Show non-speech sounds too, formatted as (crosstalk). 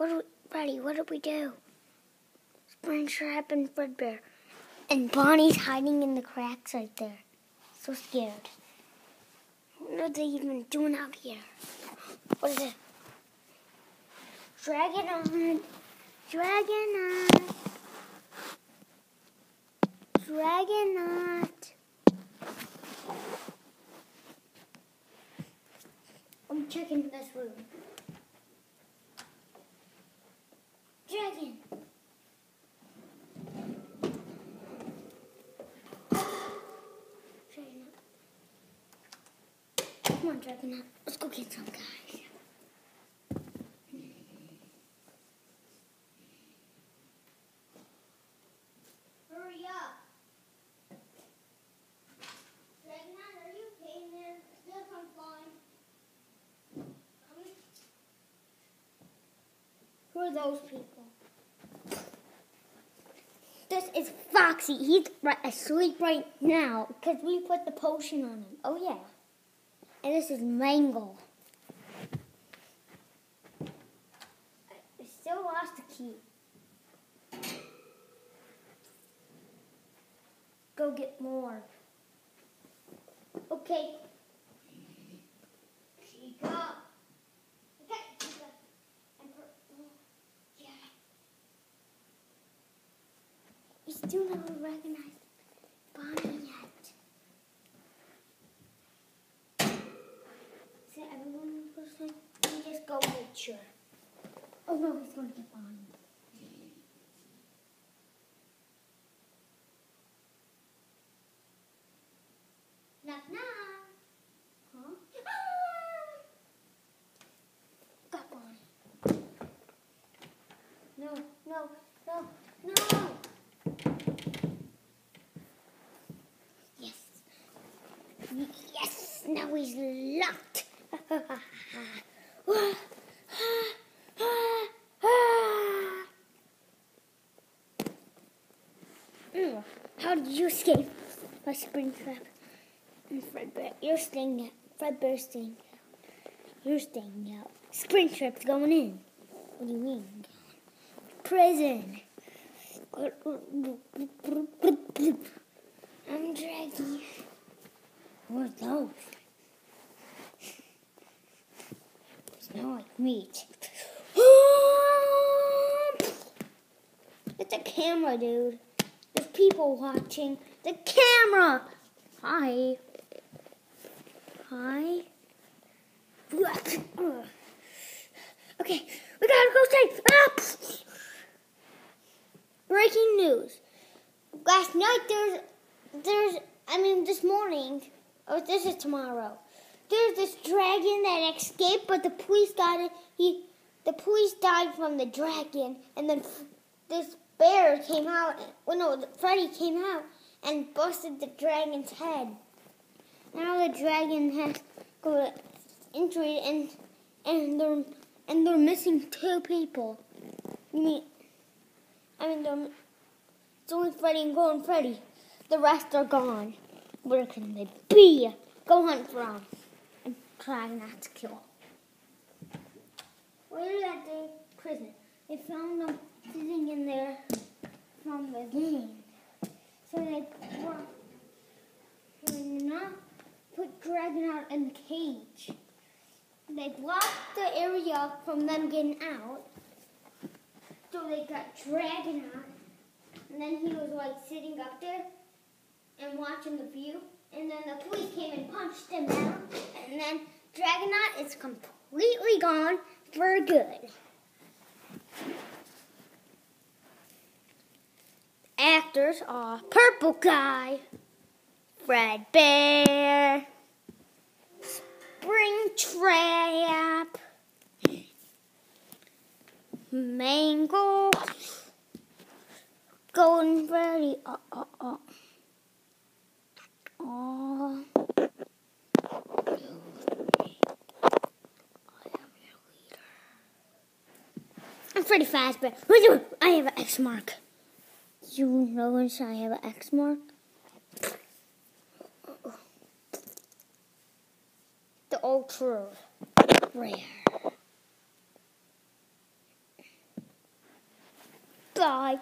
What do we, Freddy, what did we do? Springtrap and Fredbear. And Bonnie's hiding in the cracks right there. So scared. What are they even doing out here? What is it? Dragon on. Dragon on. Dragon Dragonaut. I'm checking this room. Dragon. Dragon. Come on, Dragon. Let's go get some guys. Hurry up. Dragon, are you okay in there? Still come flying. Who are those people? This is Foxy. He's right asleep right now because we put the potion on him. Oh yeah. And this is Mangle. I still lost the key. Go get more. Okay. Chica. Okay, yeah. Still don't recognize Bonnie yet. Go make sure. Oh no, he's gonna get Bonnie. Knock knock. Huh? Ah! Got Bonnie. No, no, no, no. Yes. Yes, now he's locked. (laughs) you escape my spring trap? And Fredbear, you're staying out. Fredbear's staying out. You're staying out. Spring trap's going in. What do you mean? Prison. I'm dragging. What those? Smell like meat. (gasps) It's a camera, dude. People watching. The camera! Hi. Hi. Okay, we gotta go safe. Ah! Breaking news. Last night there's there's I mean this morning or this is tomorrow. There's this dragon that escaped but the police got it. He the police died from the dragon and then this bear came out well no Freddy came out and busted the dragon's head. Now the dragon has got injured and and they're and they're missing two people. You mean I mean, they're, it's only Freddy and Golden Freddy. The rest are gone. Where can they be? Go hunt for them and try not to kill. Where at the prison? They found them sitting in there from the game. So they did not put Dragon out in the cage. They blocked the area from them getting out. So they got Dragon out. And then he was like sitting up there and watching the view. And then the police came and punched him out. And then Dragonaut is completely gone for good. Actors are Purple Guy, Fred Bear, Spring Trap, Mangle, Golden Freddy. Uh, uh, uh. I'm pretty fast, but I have an X mark. You notice I have an X mark? The ultra rare. Bye.